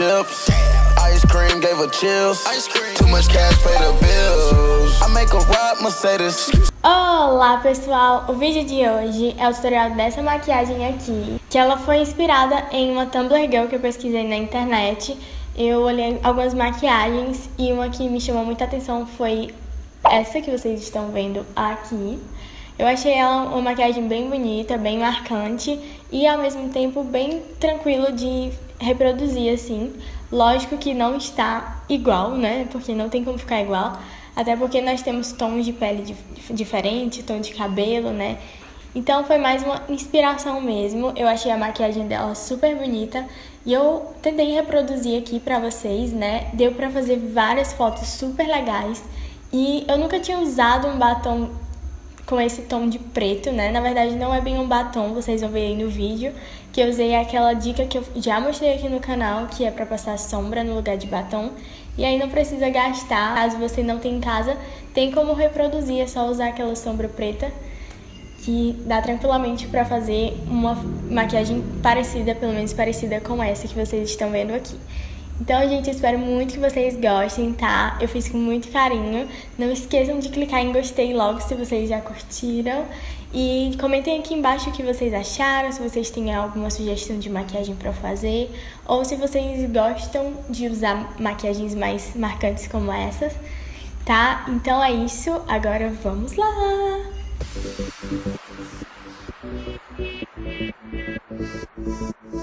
chips. Ice cream gave her chills. Too much cash pay the bills. I make a ride Mercedes. Olá pessoal, o vídeo de hoje é o tutorial dessa maquiagem aqui, que ela foi inspirada em uma Tumblr Girl que eu pesquisei na internet. Eu olhei algumas maquiagens e uma que me chamou muita atenção foi essa que vocês estão vendo aqui. Eu achei ela uma maquiagem bem bonita, bem marcante e ao mesmo tempo bem tranquilo de reproduzir assim. Lógico que não está igual, né? Porque não tem como ficar igual. Até porque nós temos tons de pele dif diferente, tom de cabelo, né? Então foi mais uma inspiração mesmo. Eu achei a maquiagem dela super bonita e eu tentei reproduzir aqui pra vocês, né? Deu pra fazer várias fotos super legais. E eu nunca tinha usado um batom com esse tom de preto, né? Na verdade não é bem um batom, vocês vão ver aí no vídeo, que eu usei aquela dica que eu já mostrei aqui no canal, que é para passar sombra no lugar de batom. E aí não precisa gastar, caso você não tenha em casa, tem como reproduzir, é só usar aquela sombra preta, que dá tranquilamente para fazer uma maquiagem parecida, pelo menos parecida com essa que vocês estão vendo aqui. Então, gente, eu espero muito que vocês gostem, tá? Eu fiz com muito carinho. Não esqueçam de clicar em gostei logo se vocês já curtiram. E comentem aqui embaixo o que vocês acharam, se vocês têm alguma sugestão de maquiagem para fazer, ou se vocês gostam de usar maquiagens mais marcantes como essas, tá? Então é isso, agora vamos lá! Música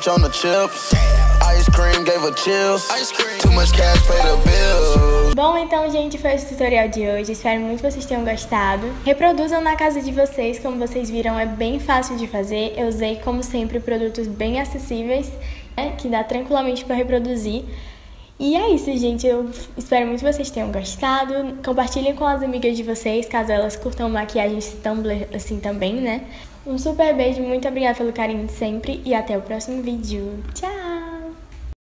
Crunch on the chips. Ice cream gave her chills. Too much cash pay the bills. Bom, então, gente, foi esse tutorial de hoje. Espero muito que vocês tenham gostado. Reproduzam na casa de vocês, como vocês viram, é bem fácil de fazer. Eu usei, como sempre, produtos bem acessíveis, né, que dá tranquilamente para reproduzir. E é isso, gente. Eu espero muito que vocês tenham gostado. Compartilhem com as amigas de vocês, caso elas curtam maquiagens Tumblr assim também, né? Um super beijo, muito obrigada pelo carinho de sempre e até o próximo vídeo. Tchau!